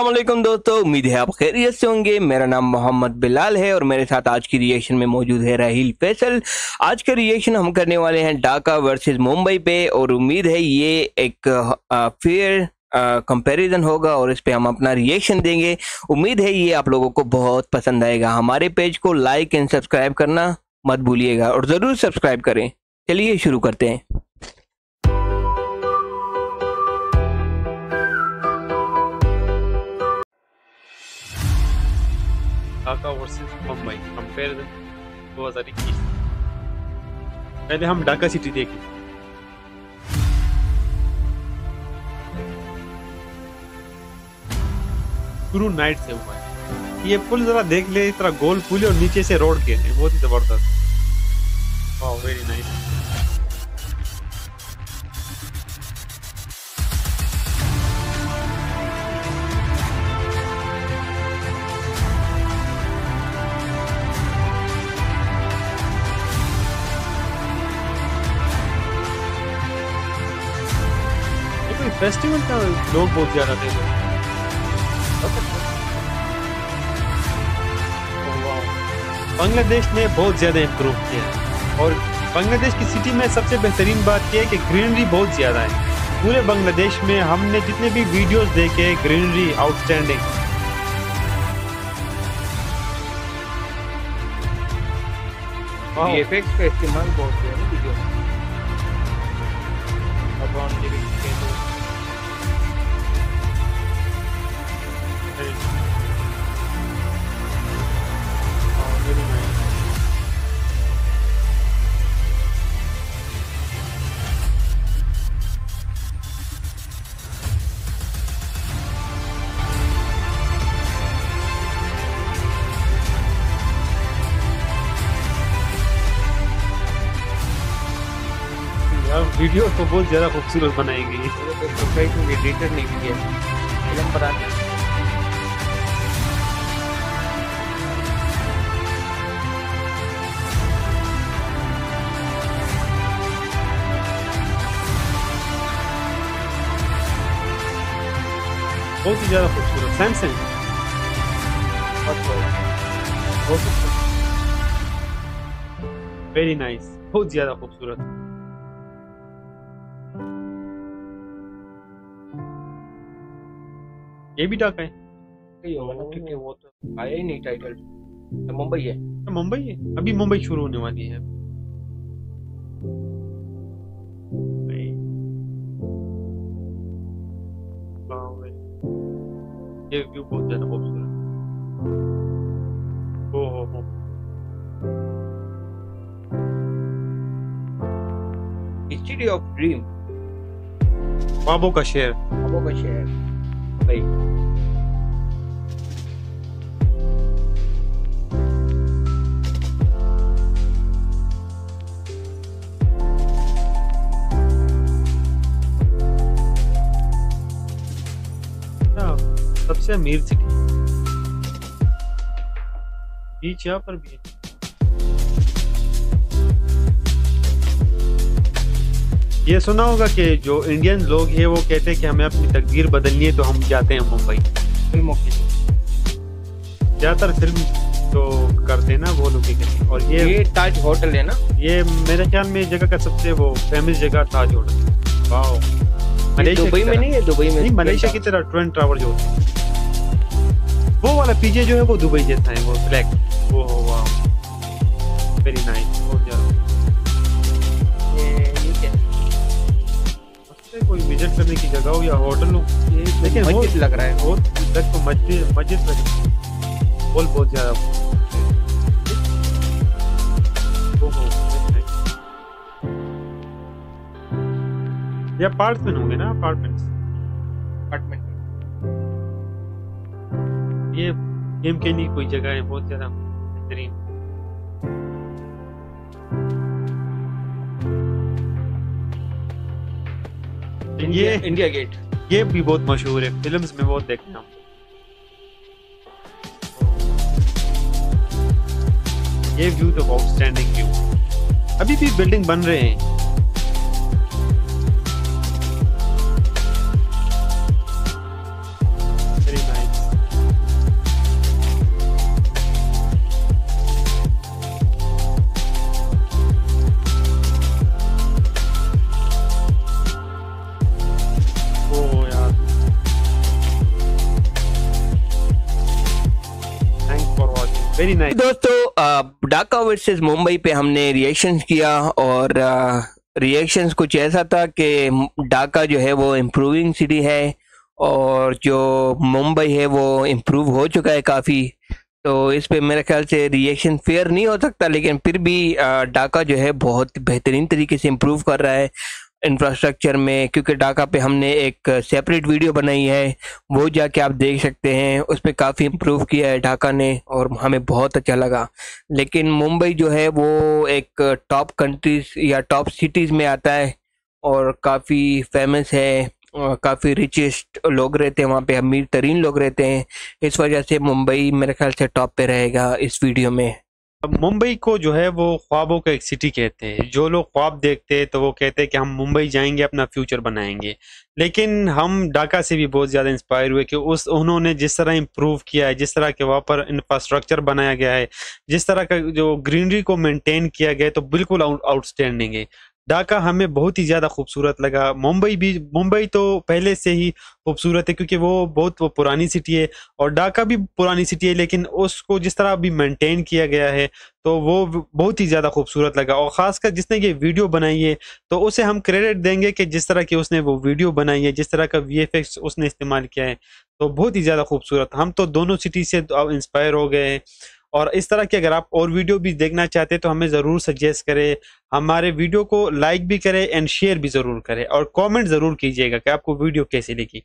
वालेकुम दोस्तों, उम्मीद है आप खैरियत से होंगे। मेरा नाम मोहम्मद बिलाल है और मेरे साथ आज की रिएक्शन में मौजूद है राहिल फैसल। आज का रिएक्शन हम करने वाले हैं ढाका वर्सेस मुंबई पे और उम्मीद है ये एक फेयर कंपैरिजन होगा और इस पे हम अपना रिएक्शन देंगे। उम्मीद है ये आप लोगों को बहुत पसंद आएगा। हमारे पेज को लाइक एंड सब्सक्राइब करना मत भूलिएगा और ज़रूर सब्सक्राइब करें। चलिए शुरू करते हैं। ढाका वर्सेस मुंबई हज़ार इक्कीस। पहले हम ढाका सिटी देखें। शुरू नाइट से हुआ है। ये पुल जरा देख ले, इतना गोल पुल और नीचे से रोड के बहुत ही ज़बरदस्त। वेरी नाइस फेस्टिवल का लोग बहुत ज़्यादा थे बांग्लादेश ने बहुत ज़्यादा इम्प्रूव किया है। और बांग्लादेश की सिटी में सबसे बेहतरीन बात यह है कि ग्रीनरी बहुत ज़्यादा है। पूरे बांग्लादेश में हमने जितने भी वीडियोस देखे ग्रीनरी आउटस्टैंडिंग इस्तेमाल बहुत है। वीडियो तो बहुत ज़्यादा खूबसूरत है मेरे एडिटर ने किया फ़िल्म बनाने बहुत ही ज़्यादा खूबसूरत। सैमसंग बहुत वेरी नाइस बहुत ज़्यादा खूबसूरत। ये भी ढाका है। सही होगा ना क्योंकि वो तो आया ही नहीं टाइटल तो मुंबई है। तो मुंबई है। अभी मुंबई शुरू होने वाली है। ये व्यू बहुत ज़्यादा खूबसूरत ओ हो हो सिटी ऑफ़ ड्रीम ख्वाबों का शहर अबो का शहर भाई हाँ, सबसे अमीर सिटी। बीच यहाँ पर भी है। ये सुना होगा कि जो इंडियन लोग हैं वो कहते हैं कि हमें अपनी तकदीर बदलनी है तो हम जाते हैं मुंबई। फ़िल्मों की ज़्यादातर फ़िल्म तो करते हैं ना वो लोग हैं और ये ये ताज होटल है ना? ये मेरे ख्याल में इस जगह का सबसे वो फ़ेमस जगह Taj hotel. Wow. Malaysia Dubai में। नहीं है? दुबई में नहीं मलेशिया की तरह ट्वेन टावर जो होता है। वो वाला पीजे जो है वो दुबई जैसा है वो ब्लैक वो वाह वेरी नाइस करने की जगह हो या होटल हो लेकिन मस्जिद लग रहा है। बहुत तक तो मस्जिद मस्जिद लग बोल बहुत ज़्यादा। ये अपार्टमेंट होंगे ना अपार्टमेंट्स अपार्टमेंट ये गेम की कोई जगह है बहुत ज़्यादा बेहतरीन। ये इंडिया गेट। ये भी बहुत मशहूर है। फिल्म्स में बहुत देखते हैं। हम ये व्यू तो आउटस्टैंडिंग व्यू। अभी भी बिल्डिंग बन रहे हैं। वेरी नाइस दोस्तों डाका वर्सेस मुंबई पे हमने रिएक्शन किया और रिएक्शन कुछ ऐसा था कि ढाका जो है वो इम्प्रूविंग सिटी है और जो मुंबई है वो इम्प्रूव हो चुका है काफ़ी। तो इस पे मेरे ख्याल से रिएक्शन फेयर नहीं हो सकता, लेकिन फिर भी ढाका जो है बहुत बेहतरीन तरीके से इम्प्रूव कर रहा है। इंफ्रास्ट्रक्चर में, क्योंकि ढाका पे हमने एक सेपरेट वीडियो बनाई है, वो जाके आप देख सकते हैं, उस पर काफ़ी इम्प्रूव किया है ढाका ने, और हमें बहुत अच्छा लगा। लेकिन मुंबई जो है, वो एक टॉप कंट्रीज़ या टॉप सिटीज़ में आता है, और काफ़ी फ़ेमस है काफ़ी रिचेस्ट लोग रहते हैं वहाँ पे, अमीर तरीन लोग रहते हैं। इस वजह से मुंबई मेरे ख्याल से टॉप पे रहेगा इस वीडियो में। मुंबई को जो है वो ख्वाबों का एक सिटी कहते हैं। जो लोग ख्वाब देखते हैं तो वो कहते हैं कि हम मुंबई जाएँगे, अपना फ्यूचर बनाएँगे। लेकिन हम ढाका से भी बहुत ज़्यादा इंस्पायर हुए कि उस, उन्होंने जिस तरह इम्प्रूव किया है, जिस तरह के वहाँ पर इंफ्रास्ट्रक्चर बनाया गया है, जिस तरह का जो ग्रीनरी को मेंटेन किया गया है तो बिल्कुल आउटस्टैंडिंग है। ढाका हमें बहुत ही ज़्यादा खूबसूरत लगा। मुंबई भी, मुंबई तो पहले से ही खूबसूरत है क्योंकि वो बहुत वो पुरानी सिटी है और ढाका भी पुरानी सिटी है, लेकिन उसको जिस तरह अभी मेंटेन किया गया है तो वो बहुत ही ज़्यादा खूबसूरत लगा। और ख़ासकर जिसने ये वीडियो बनाई है तो उसे हम क्रेडिट देंगे कि जिस तरह की उसने वो वीडियो बनाई है, जिस तरह का वीएफएक्स उसने इस्तेमाल किया है तो बहुत ही ज़्यादा खूबसूरत। हम तो दोनों सिटी से इंस्पायर हो गए हैं। और इस तरह की अगर आप और वीडियो भी देखना चाहते हैं तो हमें ज़रूर सजेस्ट करें। हमारे वीडियो को लाइक भी करें एंड शेयर भी ज़रूर करें और कमेंट ज़रूर कीजिएगा कि आपको वीडियो कैसी लगी।